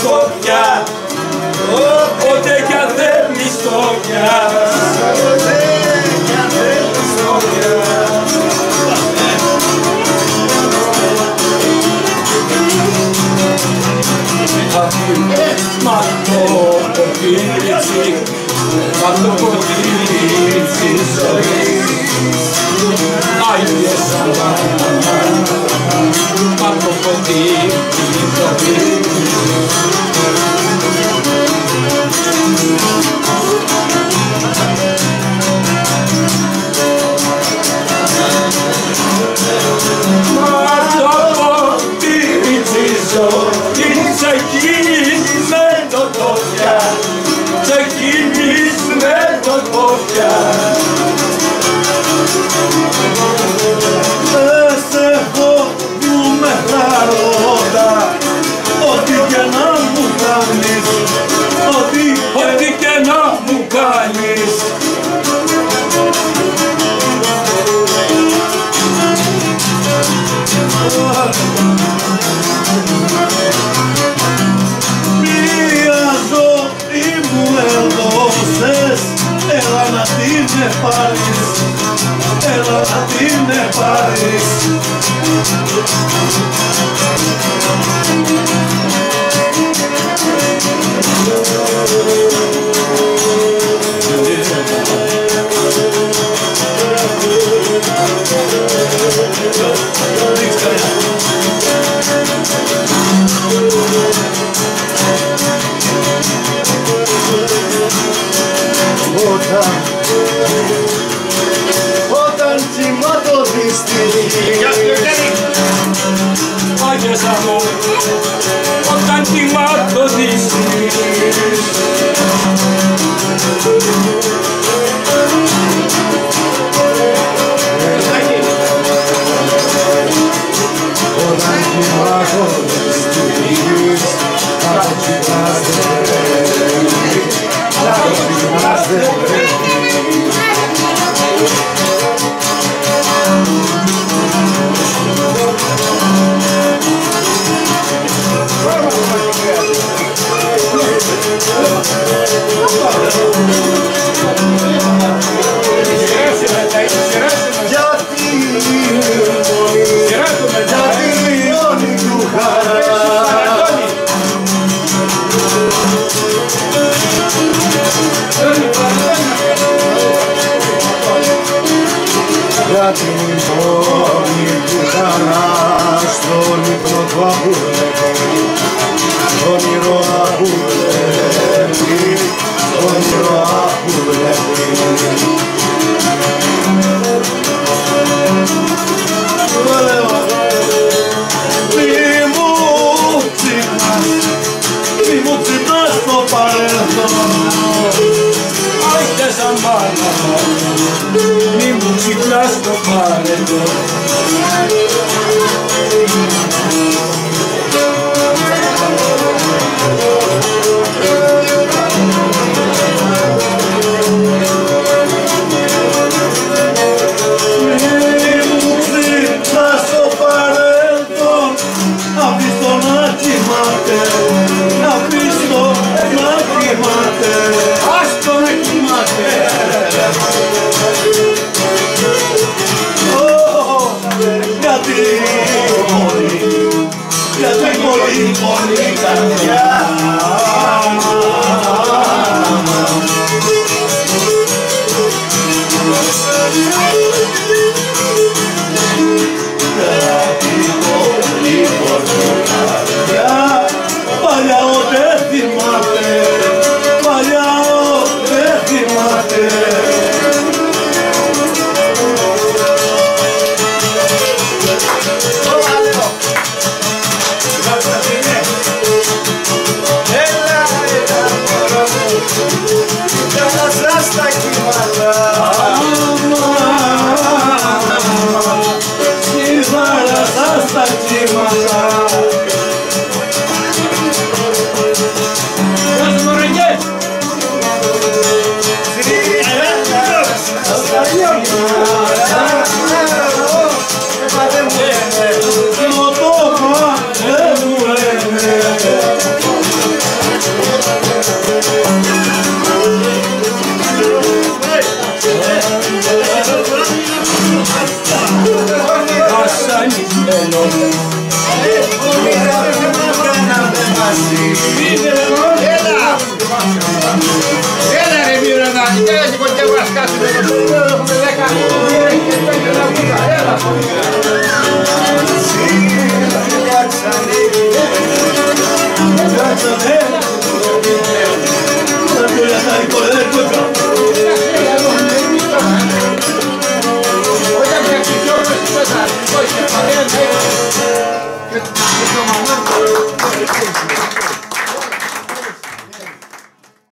σκοπιά. Ούτε κι αν δεν τη σκοπιά sotto pilici, quando pilici sorrisi. Ai, essa mamma, quando Μία ζωή μου έδωσες Έλα να την πάρεις Έλα να την πάρεις Όταν Όταν τσιματωθείς στη γη Άγιε μου Όταν κοιμάτωνεις Όταν Γιατί μόνη Γιατί μόνη του χαρά Γιατί μόνη του χαρά στον ύπνο του αγούλευε όνειρο αγούλευε όνειρο Μη μου ξυπνάς, μη μου ξυπνάς το παρελθόν βασανισμένο Έχω μικρά πράγματα να με βασιλείτε Έλα! Έλα ρε Μύροντα, κοίταγε και ποτέ μας κάτσε Έχουμε δέκα, δύο, έχεις πέντε, ένα, έλα